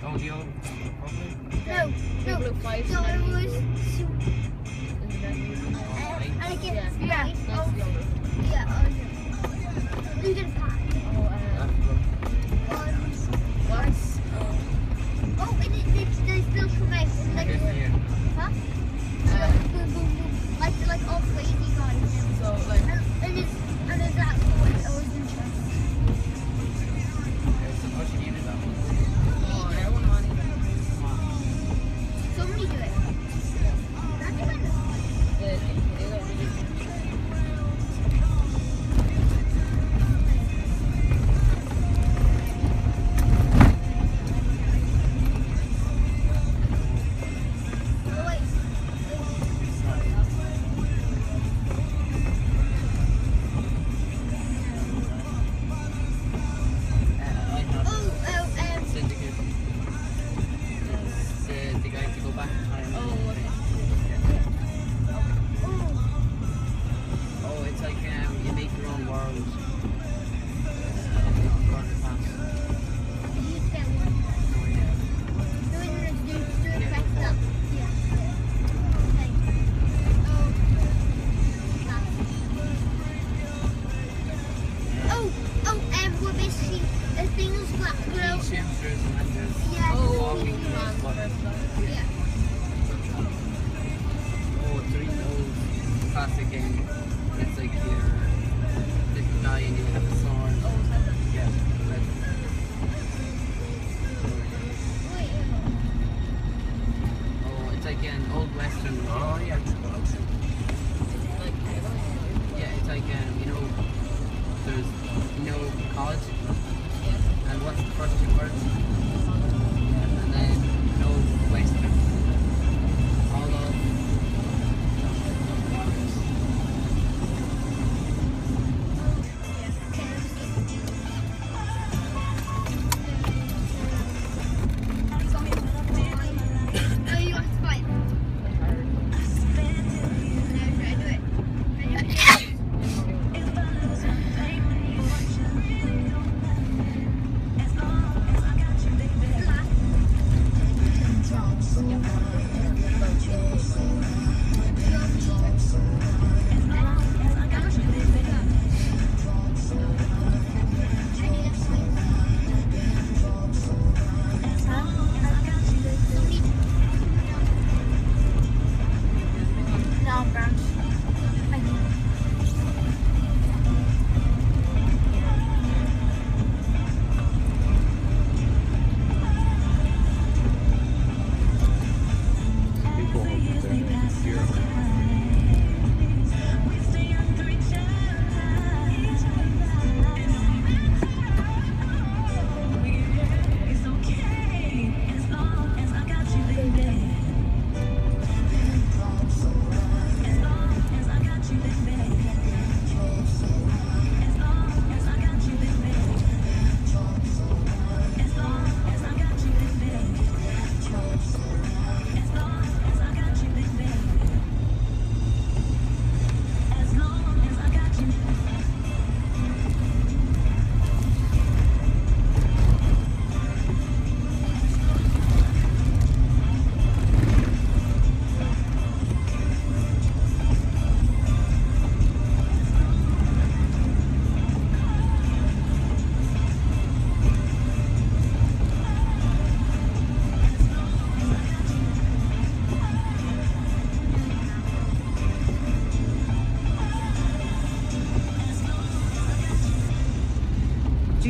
Probably orange yellow. Probably. No, no. Blue five. No, it was. I like it. Yeah. Yeah. Yeah. Yeah. Oh, yeah. Oh, yeah. Oh, yeah. Oh, yeah. Oh, yeah. Old western. Oh, yeah. like, I don't know. Yeah, it's like um, you know, there's you know college, and what's the first two words?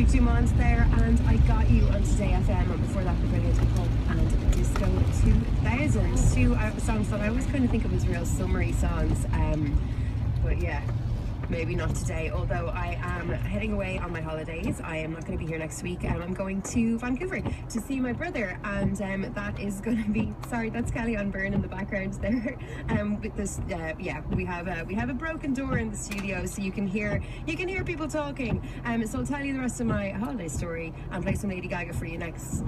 Duke Dumont there, and I got you on Today FM, and before that, the brilliant Pulp and Disco 2000. Two uh, songs that I always kind of think of as real summery songs, um, but yeah, maybe not today. Although I am heading away on my holidays, I am not going to be here next week, and I'm going to Vancouver to see my brother, and um, that is going to be sorry, that's Kelly on Burn in the background there. Um, with this, uh, yeah, we have a we have a broken door in the studio, so you can hear you can hear people talking. Um, so I'll tell you the rest of my holiday story and play some Lady Gaga for you next.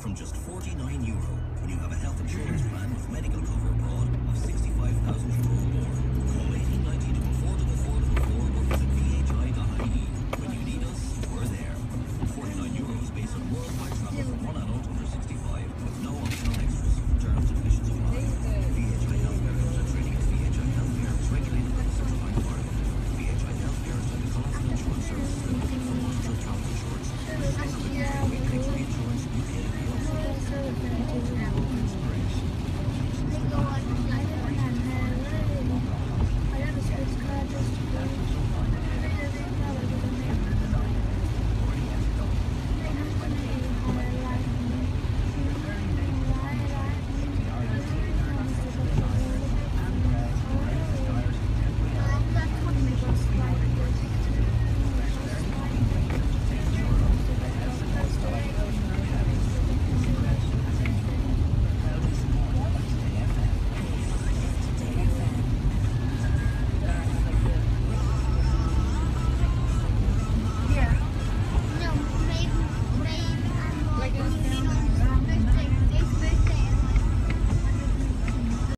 from just 49 euro when you have a health insurance